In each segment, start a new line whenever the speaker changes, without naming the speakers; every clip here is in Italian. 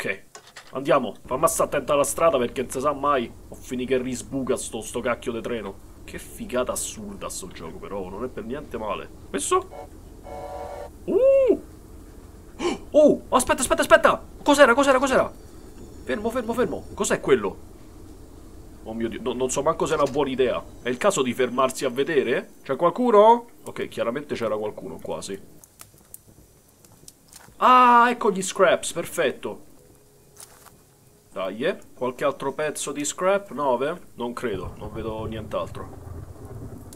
Ok. Andiamo. Fammi stare attenta alla strada perché non si sa mai. Ho finito che risbuca sto, sto cacchio di treno. Che figata assurda sto gioco, però. Non è per niente male. Questo? Uh! Oh! Aspetta, aspetta, aspetta! Cos'era, cos'era, cos'era? Fermo, fermo, fermo. Cos'è quello? Oh mio Dio, no, non so manco se è una buona idea. È il caso di fermarsi a vedere? C'è qualcuno? Ok, chiaramente c'era qualcuno, quasi. Ah, ecco gli scraps, perfetto. Dai, eh. Qualche altro pezzo di scrap? 9? Non credo, non vedo nient'altro.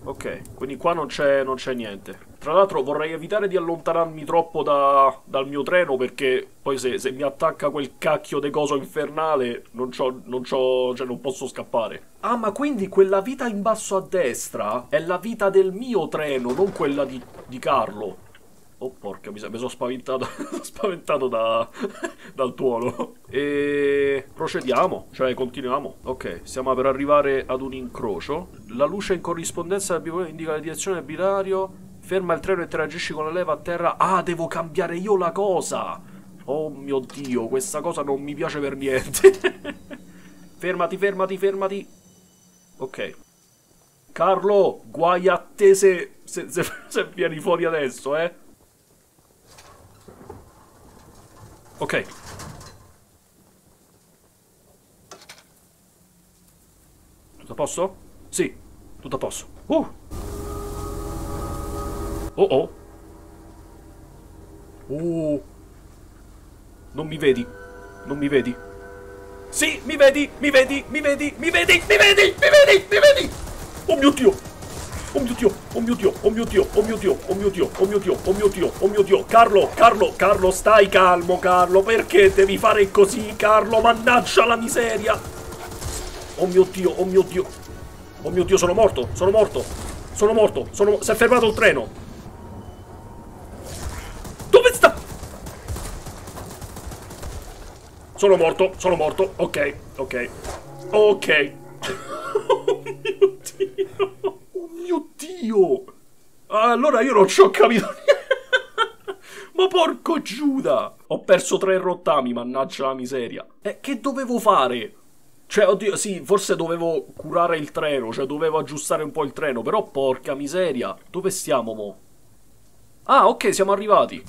Ok, quindi qua non c'è niente. Tra l'altro vorrei evitare di allontanarmi troppo da, dal mio treno perché poi se, se, mi attacca quel cacchio di coso infernale non non cioè non posso scappare. Ah, ma quindi quella vita in basso a destra è la vita del mio treno, non quella di, di Carlo. Oh porca mi, sono spaventato, spaventato da, dal tuono. E procediamo, cioè continuiamo. Ok, stiamo per arrivare ad un incrocio. La luce in corrispondenza del binario indica la direzione del binario. Ferma il treno e interagisci con la leva a terra. Ah, devo cambiare io la cosa. Oh mio Dio, questa cosa non mi piace per niente. fermati, fermati, fermati. Ok. Carlo, guai a te se, se, se, se vieni fuori adesso, eh. Ok. Tutto a posto? Sì, tutto a posto. Uh! Oh oh! Uh! Non mi vedi? Non mi vedi? Sì, mi vedi, mi vedi, mi vedi, mi vedi, mi vedi, mi vedi, mi vedi! Oh mio Dio! Oh mio Dio, oh mio Dio, oh mio Dio, oh mio Dio, oh mio Dio, oh mio Dio, oh mio Dio, oh mio Dio. Carlo, Carlo, Carlo, stai calmo, Carlo. Perché devi fare così, Carlo? Mannaggia la miseria. Oh mio Dio, oh mio Dio. Oh mio Dio, sono morto, sono morto. Sono morto, sono... Si è fermato il treno. Dove sta? Sono morto, sono morto. Ok, ok. Ok. oh mio Dio. Dio! Allora io non ci ho capito Ma porco Giuda! Ho perso tre rottami, mannaggia la miseria. E che dovevo fare? Cioè, oddio, sì, forse dovevo curare il treno, cioè dovevo aggiustare un po' il treno, però porca miseria. Dove stiamo, mo? Ah, ok, siamo arrivati.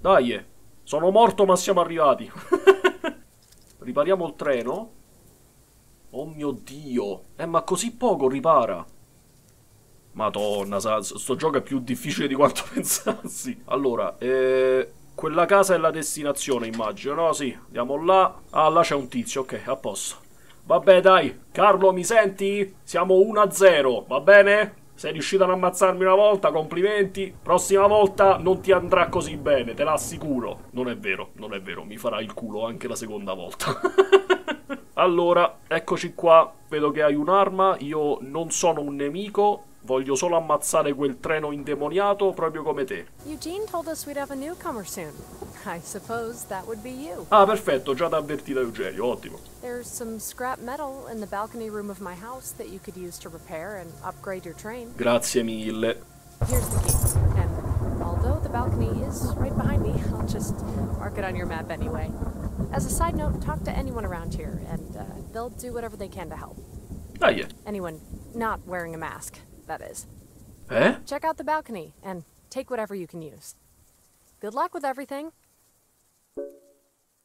Dai, sono morto ma siamo arrivati. Ripariamo il treno. Oh mio Dio. Eh, ma così poco ripara. Madonna, sto gioco è più difficile di quanto pensassi. Allora, eh, quella casa è la destinazione, immagino, no? Sì, andiamo là. Ah, là c'è un tizio, ok, a posto. Vabbè, dai. Carlo, mi senti? Siamo 1-0, va bene? Sei riuscito ad ammazzarmi una volta, complimenti. Prossima volta non ti andrà così bene, te l'assicuro. Non è vero, non è vero, mi farà il culo anche la seconda volta. allora, eccoci qua. Vedo che hai un'arma, io non sono un nemico, Voglio solo ammazzare quel treno indemoniato proprio come te. Ah, perfetto, già da avvertita Eugenio, ottimo. Grazie mille. Here's the key. And although the balcony is right behind me, I'll just mark it on your map anyway. As a side note, talk to anyone around here and uh, they'll do whatever they can to help. Ah, yeah. Anyone not wearing a mask that is. Eh? Check out the balcony and take whatever you can use. Good luck with everything.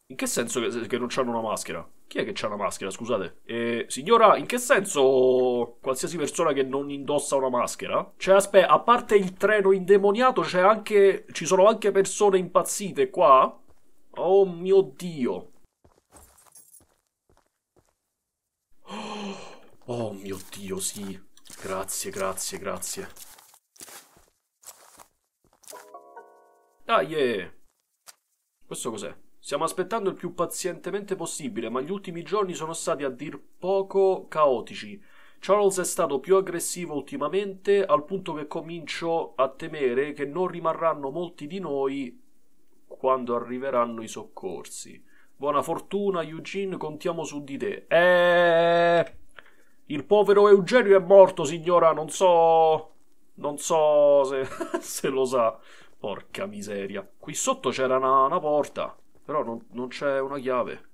In che senso che, che non c'hanno una maschera? Chi è che c'ha una maschera, scusate? Eh, signora, in che senso qualsiasi persona che non indossa una maschera? Cioè, aspetta, a parte il treno indemoniato, c'è anche... ci sono anche persone impazzite qua? Oh mio Dio. Oh mio Dio, sì. Grazie, grazie, grazie. Ah, yeah. Questo cos'è? Stiamo aspettando il più pazientemente possibile, ma gli ultimi giorni sono stati a dir poco caotici. Charles è stato più aggressivo ultimamente, al punto che comincio a temere che non rimarranno molti di noi quando arriveranno i soccorsi. Buona fortuna, Eugene, contiamo su di te. Eh... Il povero Eugenio è morto, signora, non so... Non so se, se lo sa. Porca miseria. Qui sotto c'era una, una porta. Però non, non c'è una chiave.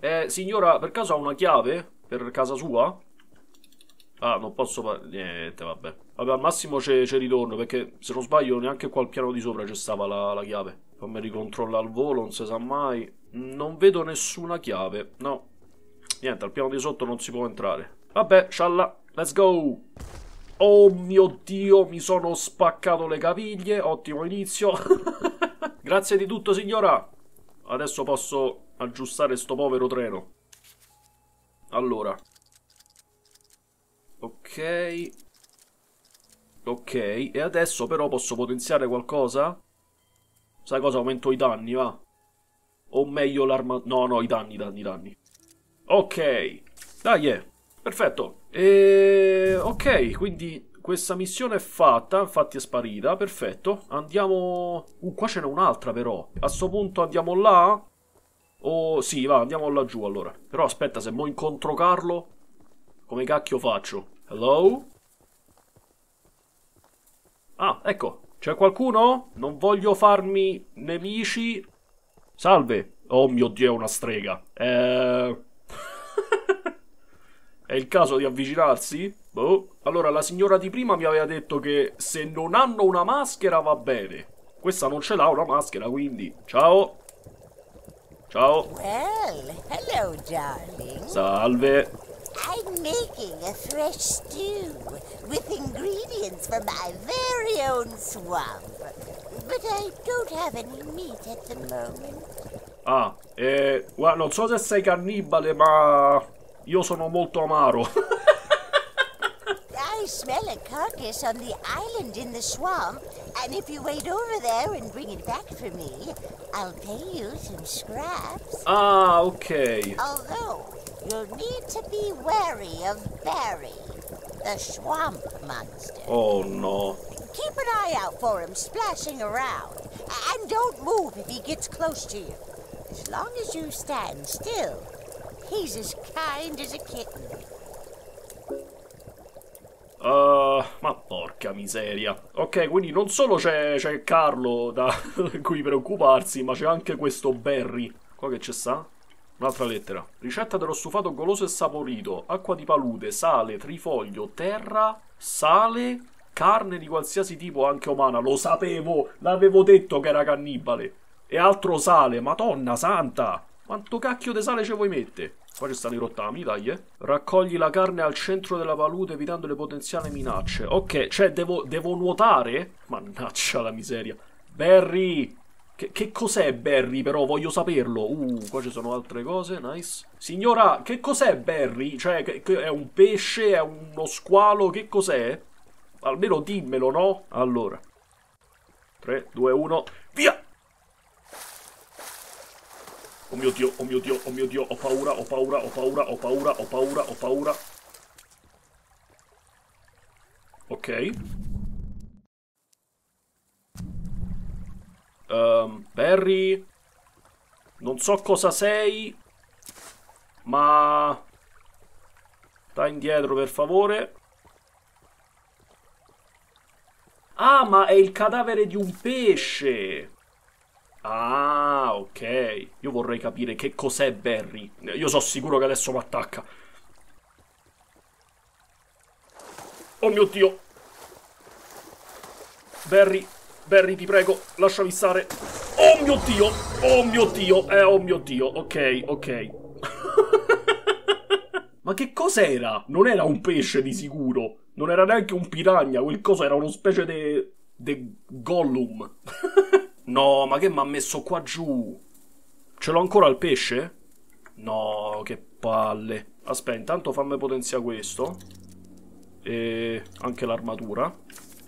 Eh, signora, per caso ha una chiave? Per casa sua? Ah, non posso fare... Niente, vabbè. Vabbè, al massimo c'è ritorno, perché se non sbaglio neanche qua al piano di sopra c'è stava la, la chiave. Fammi ricontrollare al volo, non si sa mai. Non vedo nessuna chiave, no. Niente, al piano di sotto non si può entrare. Vabbè, scialla, let's go! Oh mio Dio, mi sono spaccato le caviglie, ottimo inizio. Grazie di tutto, signora. Adesso posso aggiustare sto povero treno. Allora. Ok. Ok, e adesso però posso potenziare qualcosa? Sai cosa? Aumento i danni, va? O meglio l'arma... No, no, i danni, i danni, i danni. Ok. Dai, yeah. perfetto. E... Ok, quindi questa missione è fatta, infatti è sparita, perfetto. Andiamo... Uh, qua ce n'è un'altra però. A sto punto andiamo là? Oh, sì, va, andiamo laggiù allora. Però aspetta, se mo incontro Carlo, come cacchio faccio? Hello? Ah, ecco, c'è qualcuno? Non voglio farmi nemici. Salve. Oh mio Dio, è una strega. Eh... è il caso di avvicinarsi? Boh. Allora, la signora di prima mi aveva detto che se non hanno una maschera va bene. Questa non ce l'ha una maschera, quindi... Ciao. Ciao.
Well, hello, darling.
Salve.
I'm making a fresh stew with ingredients from my very own swamp. But I don't have any meat at the moment.
Ah, eh, guarda, non so se sei cannibale, ma io sono molto amaro.
I smell a carcass on the island in the swamp, and if you wait over there and bring it back for me, I'll pay you some scraps.
ah, ok.
Although, you'll need to be wary of Barry, the swamp monster.
Oh no.
Keep an eye out for him splashing around, and don't move if he gets close to you. As long as you stand still, he's as kind as a kitten.
Uh, ma porca miseria. Ok, quindi non solo c'è, Carlo da cui preoccuparsi, ma c'è anche questo Barry. Qua che c'è sta? Un'altra lettera. Ricetta dello stufato goloso e saporito. Acqua di palude, sale, trifoglio, terra, sale, carne di qualsiasi tipo, anche umana. Lo sapevo, l'avevo detto che era cannibale. E altro sale, madonna santa. Quanto cacchio di sale ci vuoi mettere? Qua ci stanno i rottami, dai, eh. Raccogli la carne al centro della palude evitando le potenziali minacce. Ok, cioè devo, devo nuotare? Mannaggia la miseria. Barry! Che, che cos'è Barry però? Voglio saperlo. Uh, qua ci sono altre cose, nice. Signora, che cos'è Barry? Cioè, che, che è un pesce? È uno squalo? Che cos'è? Almeno dimmelo, no? Allora. 3, 2, 1, via! Oh mio dio, oh mio dio, oh mio dio, ho paura, ho paura, ho paura, ho paura, ho paura, ho paura. Ok. Um, Perry. Non so cosa sei. Ma... Stai indietro per favore. Ah, ma è il cadavere di un pesce. Ah, ok. Io vorrei capire che cos'è Barry. Io sono sicuro che adesso mi attacca. Oh mio Dio. Barry, Barry, ti prego, lasciami stare. Oh mio Dio, oh mio Dio, eh, oh mio Dio. Ok, ok. Ma che cos'era? Non era un pesce di sicuro. Non era neanche un piranha. Quel coso era una specie di... de Gollum. No, ma che mi ha messo qua giù? Ce l'ho ancora il pesce? No, che palle. Aspetta, intanto fammi potenziare questo. E anche l'armatura.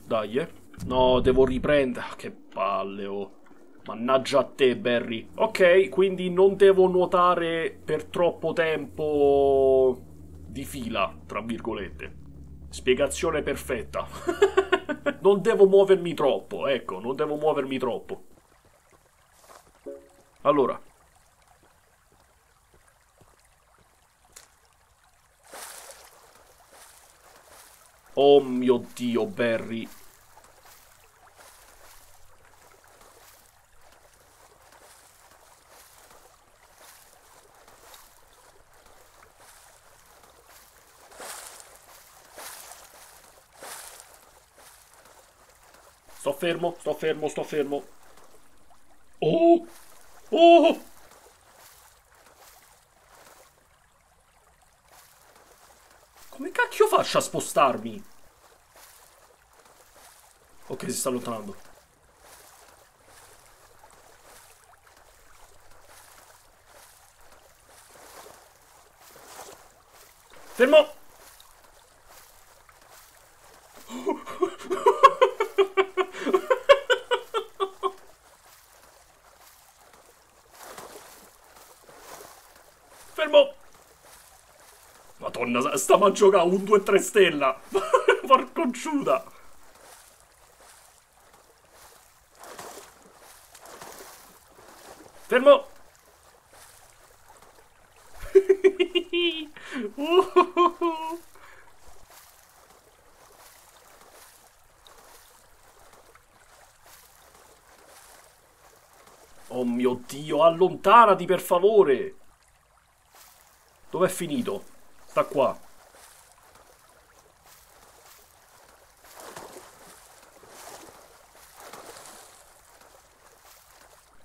Dai, eh. No, devo riprendere. Ah, che palle, oh. Mannaggia a te, Barry. Ok, quindi non devo nuotare per troppo tempo di fila, tra virgolette. Spiegazione perfetta. non devo muovermi troppo, ecco, non devo muovermi troppo. Allora. Oh mio Dio, Barry. Sto fermo, sto fermo, sto fermo. Oh! Oh! Come cacchio faccio a spostarmi? Ok, si sta allontanando. Fermo! Fermo! Madonna, stiamo a giocare un 2-3 stella! Porco giuda! Fermo! Oh mio Dio, allontanati per favore! Dov'è finito? Sta qua.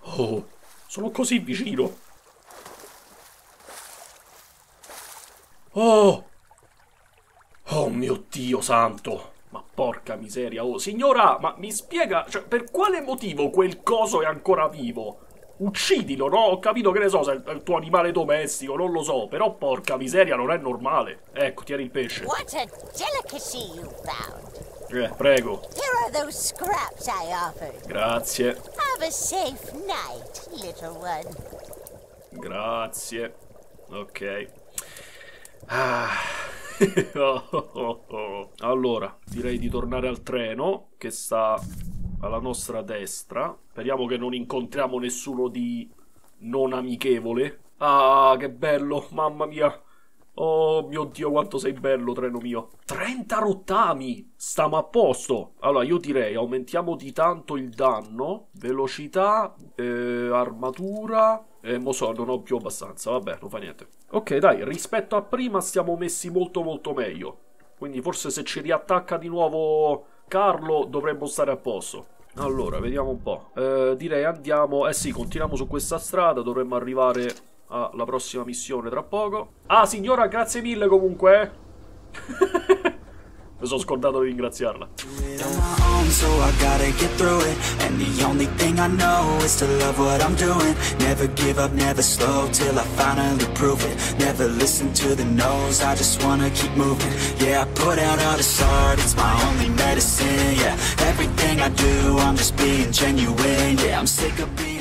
Oh, sono così vicino. Oh! Oh mio Dio santo! Ma porca miseria, oh signora, ma mi spiega, cioè, per quale motivo quel coso è ancora vivo? Uccidilo, no? Ho capito che ne so, se è il tuo animale domestico, non lo so, però porca miseria, non è normale. Ecco, tieni il pesce.
What a delicacy you found.
Eh, prego. Grazie.
Night.
Grazie. Ok. Ah. allora, direi di tornare al treno che sta alla nostra destra. Speriamo che non incontriamo nessuno di non amichevole. Ah, che bello, mamma mia. Oh mio Dio, quanto sei bello, treno mio. 30 rottami! Stiamo a posto. Allora, io direi aumentiamo di tanto il danno. Velocità, eh, armatura. Eh, mo so, non ho più abbastanza. Vabbè, non fa niente. Ok, dai, rispetto a prima stiamo messi molto molto meglio. Quindi forse se ci riattacca di nuovo Carlo dovremmo stare a posto. Allora, vediamo un po'. Eh, direi andiamo... Eh sì, continuiamo su questa strada. Dovremmo arrivare alla prossima missione tra poco. Ah, signora, grazie mille comunque. Eh. Mi sono scordato di ringraziarla. so I gotta get through it And the only thing I know is to love what I'm doing Never give up, never slow till I finally prove it Never listen to the no's, I just wanna keep moving Yeah, I put out all this art, it's my only medicine Yeah, everything I do, I'm just being genuine Yeah, I'm sick of being